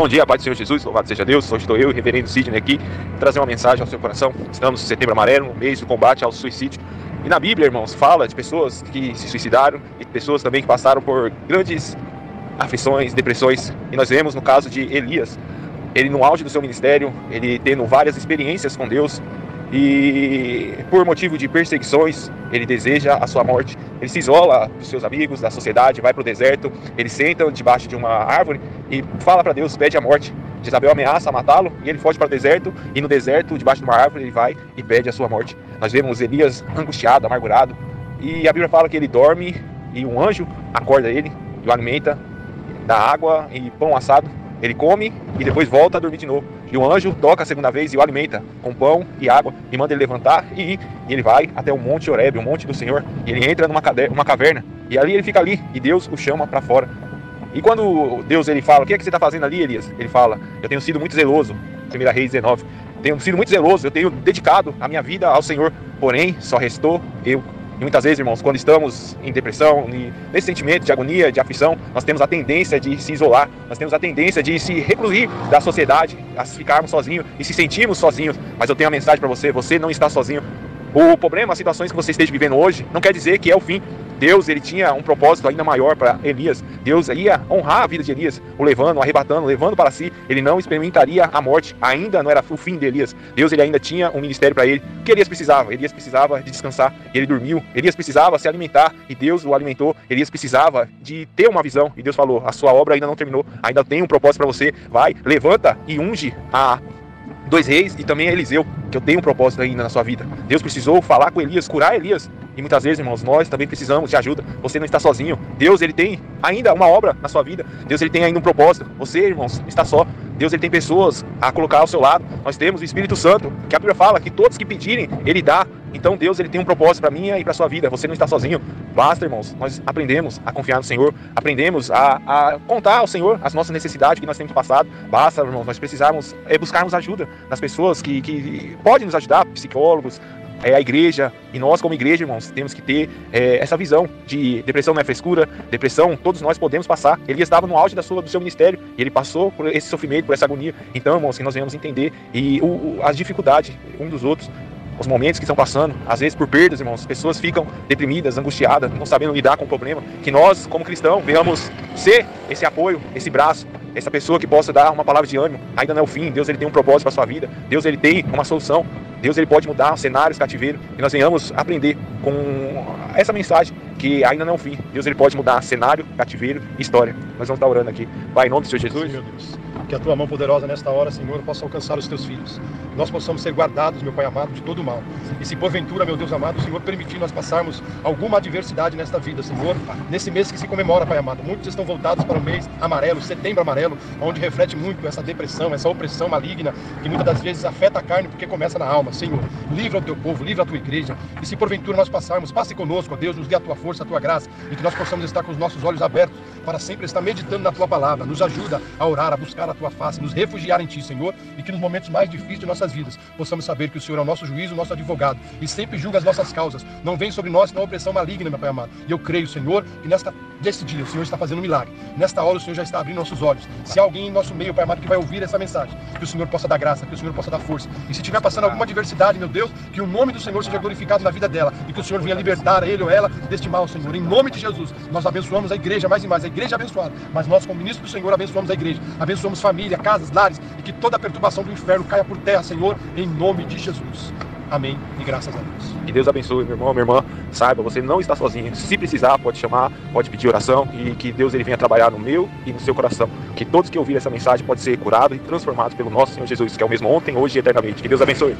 Bom dia, Pai do Senhor Jesus, louvado seja Deus. Hoje estou eu, o reverendo Sidney, aqui, trazer uma mensagem ao seu coração. Estamos no setembro amarelo, mês do combate ao suicídio. E na Bíblia, irmãos, fala de pessoas que se suicidaram e pessoas também que passaram por grandes aflições, depressões. E nós vemos no caso de Elias, ele no auge do seu ministério, ele tendo várias experiências com Deus, e por motivo de perseguições, ele deseja a sua morte. Ele se isola dos seus amigos, da sociedade, vai para o deserto, ele senta debaixo de uma árvore e fala para Deus, pede a morte. Jezabel ameaça matá-lo e ele foge para o deserto, e no deserto, debaixo de uma árvore, ele vai e pede a sua morte. Nós vemos Elias angustiado, amargurado, e a Bíblia fala que ele dorme e um anjo acorda ele e o alimenta, dá água e pão assado ele come e depois volta a dormir de novo. E o anjo toca a segunda vez e o alimenta com pão e água e manda ele levantar e ir. E ele vai até o Monte Oreb, o Monte do Senhor. E ele entra numa, uma caverna e ali ele fica ali e Deus o chama para fora. E quando Deus ele fala, o que é que você está fazendo ali, Elias? Ele fala, eu tenho sido muito zeloso. 1 Reis 19. Tenho sido muito zeloso, eu tenho dedicado a minha vida ao Senhor, porém só restou eu e muitas vezes, irmãos, quando estamos em depressão, nesse sentimento de agonia, de aflição, nós temos a tendência de se isolar, nós temos a tendência de se recluir da sociedade, a ficarmos sozinhos e se sentirmos sozinhos. Mas eu tenho uma mensagem para você: você não está sozinho. O problema, as situações que você esteja vivendo hoje, não quer dizer que é o fim. Deus ele tinha um propósito ainda maior para Elias. Deus ia honrar a vida de Elias, o levando, o arrebatando, levando para si. Ele não experimentaria a morte. Ainda não era o fim de Elias. Deus ele ainda tinha um ministério para ele. Que Elias precisava? Elias precisava de descansar. Ele dormiu. Elias precisava se alimentar e Deus o alimentou. Elias precisava de ter uma visão e Deus falou: a sua obra ainda não terminou. Ainda tem um propósito para você. Vai, levanta e unge a dois reis e também a Eliseu, que eu tenho um propósito ainda na sua vida. Deus precisou falar com Elias, curar Elias. E muitas vezes, irmãos, nós também precisamos de ajuda. Você não está sozinho. Deus, ele tem ainda uma obra na sua vida. Deus, ele tem ainda um propósito. Você, irmãos, está só. Deus ele tem pessoas a colocar ao seu lado. Nós temos o Espírito Santo, que a Bíblia fala que todos que pedirem, ele dá. Então Deus ele tem um propósito para minha e para sua vida. Você não está sozinho. Basta, irmãos, nós aprendemos a confiar no Senhor, aprendemos a, a contar ao Senhor as nossas necessidades que nós temos passado. Basta, irmãos, nós precisarmos é, buscarmos ajuda das pessoas que, que podem nos ajudar, psicólogos, é a igreja, e nós como igreja, irmãos, temos que ter é, essa visão de depressão não é frescura, depressão todos nós podemos passar. Ele estava no auge da sua, do seu ministério e ele passou por esse sofrimento, por essa agonia. Então, irmãos, que nós venhamos entender e o, as dificuldades um dos outros, os momentos que estão passando, às vezes por perdas, irmãos, pessoas ficam deprimidas, angustiadas, não sabendo lidar com o problema. Que nós, como cristãos, venhamos ser esse apoio, esse braço, essa pessoa que possa dar uma palavra de ânimo. Ainda não é o fim, Deus ele tem um propósito para sua vida, Deus ele tem uma solução. Deus ele pode mudar cenários cativeiro e nós venhamos aprender com essa mensagem que ainda não é o fim. Deus ele pode mudar cenário, cativeiro história. Nós vamos estar orando aqui. Pai, em nome do Senhor Jesus. Deus. Que a tua mão poderosa nesta hora, Senhor, possa alcançar os teus filhos. Nós possamos ser guardados, meu Pai amado, de todo mal. E se porventura, meu Deus amado, o Senhor permitir nós passarmos alguma adversidade nesta vida, Senhor, nesse mês que se comemora, Pai amado. Muitos estão voltados para o mês amarelo, setembro amarelo, onde reflete muito essa depressão, essa opressão maligna, que muitas das vezes afeta a carne porque começa na alma. Senhor, livra o teu povo, livra a tua igreja. E se porventura nós passarmos, passe conosco, ó Deus, nos dê a tua força, a tua graça, e que nós possamos estar com os nossos olhos abertos para sempre estar meditando na tua palavra. Nos ajuda a orar, a buscar a tua face, nos refugiar em ti, Senhor, e que nos momentos mais difíceis de nossas vidas possamos saber que o Senhor é o nosso juiz, o nosso advogado, e sempre julga as nossas causas. Não vem sobre nós não opressão maligna, meu Pai amado. E eu creio, Senhor, que nesta desse dia o Senhor está fazendo um milagre. Nesta hora o Senhor já está abrindo nossos olhos. Se há alguém em nosso meio, Pai amado, que vai ouvir essa mensagem, que o Senhor possa dar graça, que o Senhor possa dar força. E se estiver passando alguma adversidade, meu Deus, que o nome do Senhor seja glorificado na vida dela e que o Senhor venha libertar ele ou ela deste mal, Senhor. Em nome de Jesus, nós abençoamos a igreja mais e mais, a igreja abençoada. Mas nós, como ministro do Senhor, abençoamos a igreja, abençoamos família, casas, lares e que toda a perturbação do inferno caia por terra, Senhor, em nome de Jesus. Amém e graças a Deus. Que Deus abençoe, meu irmão, minha irmã. Saiba, você não está sozinho. Se precisar, pode chamar, pode pedir oração e que Deus ele venha trabalhar no meu e no seu coração. Que todos que ouvirem essa mensagem podem ser curados e transformados pelo nosso Senhor Jesus, que é o mesmo ontem, hoje e eternamente. Que Deus abençoe.